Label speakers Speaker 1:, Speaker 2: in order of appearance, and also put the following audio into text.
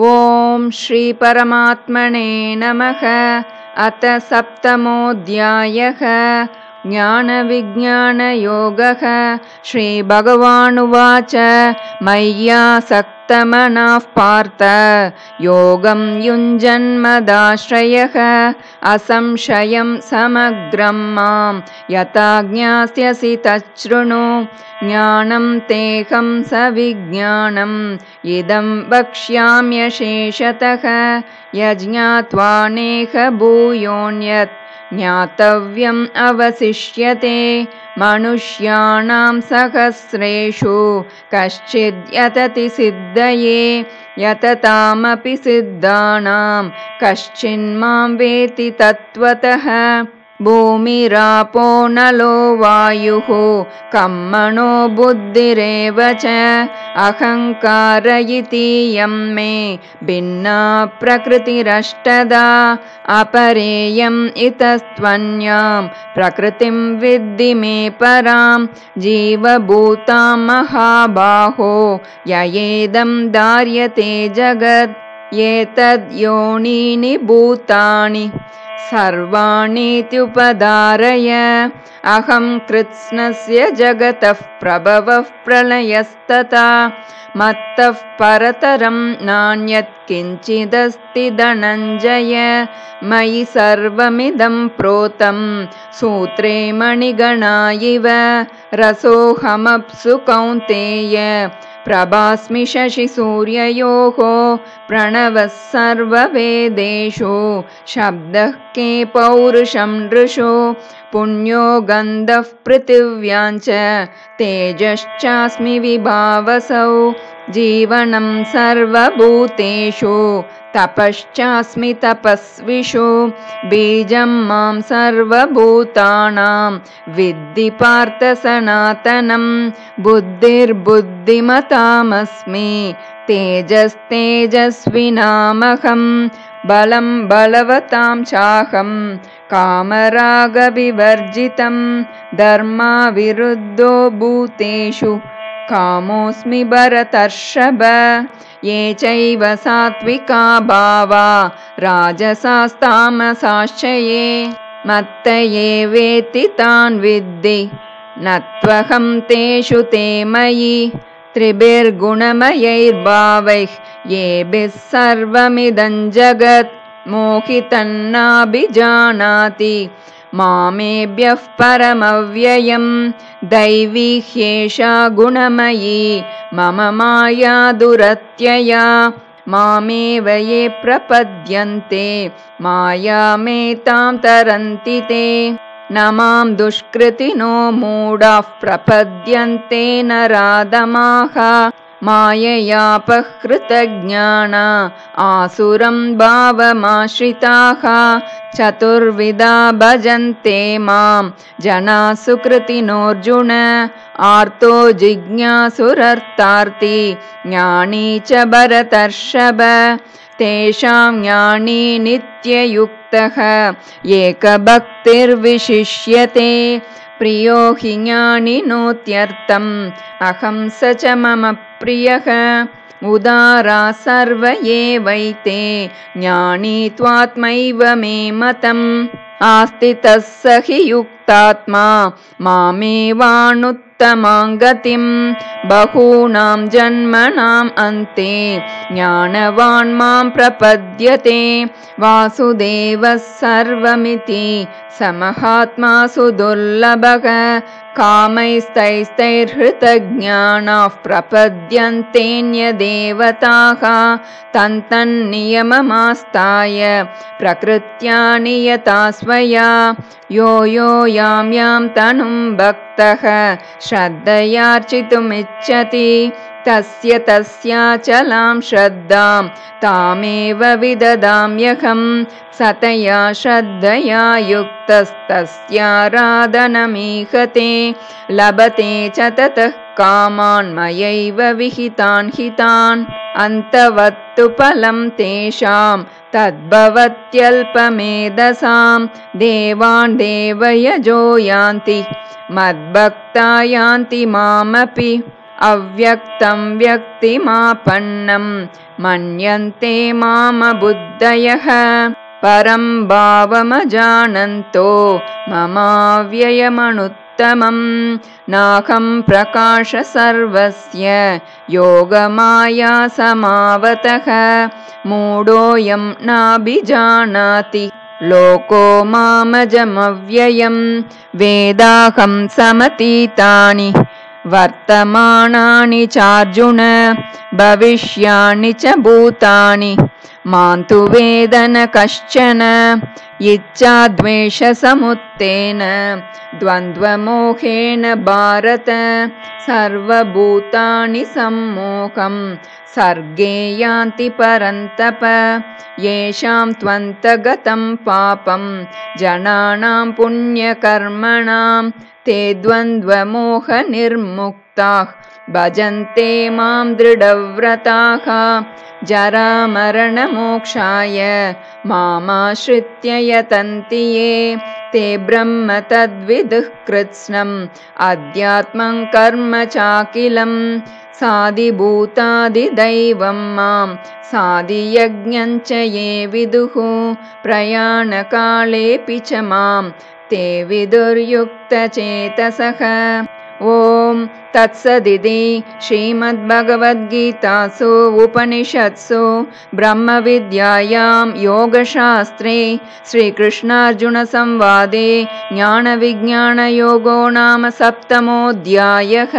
Speaker 1: ॐ श्रीपरमात्मने नमः। अथ सप्तमोऽध्यायः। ज्ञानविज्ञानयोगः। श्रीभगवानुवाच मय्यासक्तमनाः पार्थ। योगं युञ्जन्मदाश्रयः। असंशयं समग्रं मां। यथा ज्ञास्यसि तच्छृणु। ज्ञानं तेऽहं सविज्ञानम् इदं वक्ष्याम्यशेषतः। यज्ञात्वा नेह भूयोऽन्यत्। ज्ञातव्यम् अवशिष्यते मनुष्याणां सहस्रेषु कश्चिद्यतति सिद्धये यततामपि सिद्धानां कश्चिन्मां वेति तत्त्वतः भूमिरापो नलो वायुः कम्मणो बुद्धिरेव च अहङ्कार इतीयं मे भिन्ना प्रकृतिरष्टदा अपरेयम् इतस्त्वन्यां प्रकृतिं विद्धि मे परां जीवभूतां महाबाहो ययेदं धार्यते जगत् एतद्योनीनि भूतानि सर्वाणीत्युपधारय। अहं कृत्स्नस्य जगतः प्रभवः प्रलयस्तथा। मत्तः परतरं नान्यत् किञ्चिदस्ति धनञ्जय। मयि सर्वमिदं प्रोतं। सूत्रे मणिगणा इव रसोऽहमप्सु कौन्तेय प्रभास्मि शशिसूर्ययोः प्रणवः सर्ववेदेषु शब्दः के पौरुषं नृषु पुण्यो गन्धः पृथिव्याञ्च तेजश्चास्मि विभावसौ जीवनं सर्वभूतेषु तपश्चास्मि तपस्विषु बीजं मां सर्वभूतानां विद्धि पार्थ सनातनं बुद्धिर्बुद्धिमतामस्मि तेजस्तेजस्विनामहं बलं बलवतां चाहं कामरागविवर्जितं धर्माविरुद्धो भूतेषु कामोऽस्मि भरतर्षभ ये चैव सात्विका भावा राजसास्तामसाश्च ये मत्त ये वेत्ति तान् विद्धि न त्वहं तेषु ते मयि। त्रिभिर्गुणमयैर्भावैः येभिः सर्वमिदं जगत् मोहितन्नाभिजानाति मामेभ्यः परमव्ययं दैवी ह्येषा गुणमयी। मम माया दुरत्यया। मामेव ये प्रपद्यन्ते। मायामेतां तरन्ति ते। न मां दुष्कृतिनो मूढाः प्रपद्यन्ते न राधमाः माययापहृतज्ञाना आसुरं भावमाश्रिताः चतुर्विधा भजन्ते मां जना सुकृतिनोऽर्जुन आर्तो जिज्ञासुरर्तार्ति ज्ञानी च भरतर्षभ तेषां ज्ञानी नित्ययुक्तः एकभक्तिर्विशिष्यते प्रियो हि ज्ञानिनोत्यर्थम् अहं स च मम प्रियः। उदारा सर्व एवैते। ज्ञानी त्वात्मैव मे मतम्। आस्तितः स हि युक्तात्मा। मामेवानुत्तमां गतिं बहूनां जन्मनाम् अन्ते ज्ञानवान् मां प्रपद्यते वासुदेवः सर्वमिति स महात्मा सुदुर्लभः कामैस्तैस्तैर्हृतज्ञानाः प्रपद्यन्तेऽन्यदेवताः तन्तन्नियममास्ताय प्रकृत्या नियता स्वया। यो यो यां यां तनुं भक्तः श्रद्धयार्चितुमिच्छति तस्य तस्याचलां श्रद्धां तामेव विददाम्यहं सतया श्रद्धया युक्तस्तस्याराधनमीहते लभते च ततः कामान् मयैव विहितान् हितान्। अन्तवत्तु फलं तेषां तद्भवत्यल्पमेधसां। देवान् देवयजो यान्ति मद्भक्ता यान्ति मामपि अव्यक्तं व्यक्तिमापन्नं मन्यन्ते मामबुद्धयः परं भावमजानन्तो ममाव्ययमणुत्तमं नाहं प्रकाश सर्वस्य योगमाया समावतः। मूढोऽयं नाभिजानाति लोको मामजमव्ययं वेदाहं समतीतानि वर्तमानानि चार्जुन भविष्याणि च भूतानि। मां तु वेदन कश्चन इच्छाद्वेषसमुत्तेन द्वन्द्वमोहेन भारत सर्वभूतानि सम्मोहं सर्गे यान्ति परन्तप येषां त्वन्तगतं पापं जनानां पुण्यकर्मणां ते द्वन्द्वमोहनिर्मुक्ताः। भजन्ते मां दृढव्रताः। जरामरणमोक्षाय मामाश्रित्य यतन्ति ये। ते ब्रह्म तद्विदुः कृत्स्नम्। अध्यात्मं कर्म चाकिलं सादिभूतादिदैवं मां सादियज्ञञ्च ये विदुः। प्रयाणकालेऽपि च मां ते विदुर्युक्तचेतसः। ॐ तत्सदिति श्रीमद्भगवद्गीतासु उपनिषत्सु ब्रह्मविद्यायां योगशास्त्रे श्रीकृष्णार्जुनसंवादे ज्ञानविज्ञानयोगो नाम सप्तमोऽध्यायः